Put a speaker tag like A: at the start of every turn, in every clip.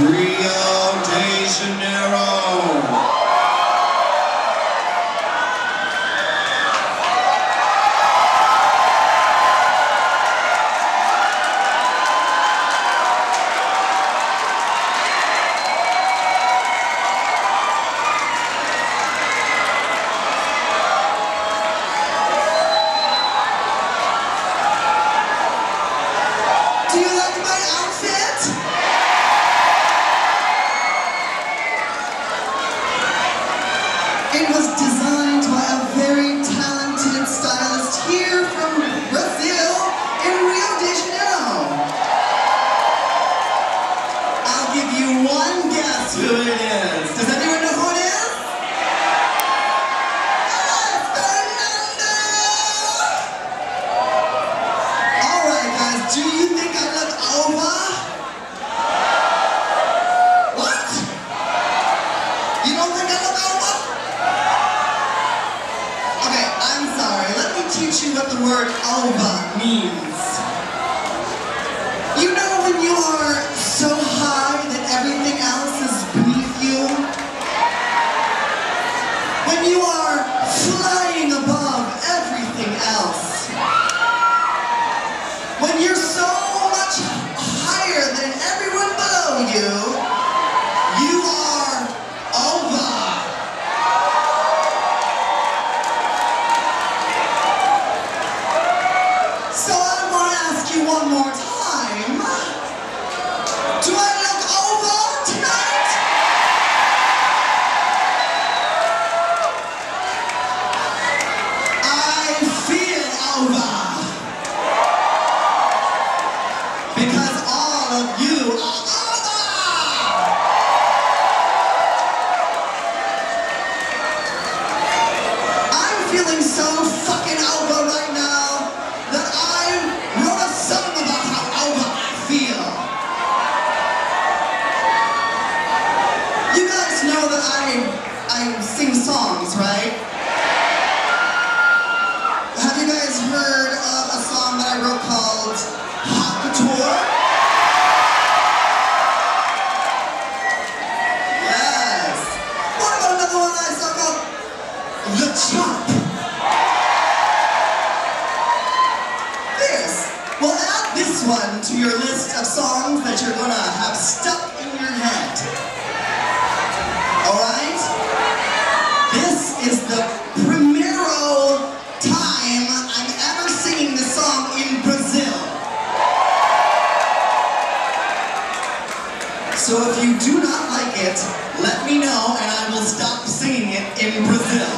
A: Rio de Janeiro.
B: I'll give you one guess who it is. Below you, you are over. So I want to ask you one more time. Do I look over tonight? I feel over. Because all of you one to your list of songs that you're gonna have stuck in your head. Alright? This is the primero time I'm ever singing this song in Brazil. So if you do not like it, let me know and I will stop singing it in Brazil.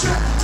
B: Check.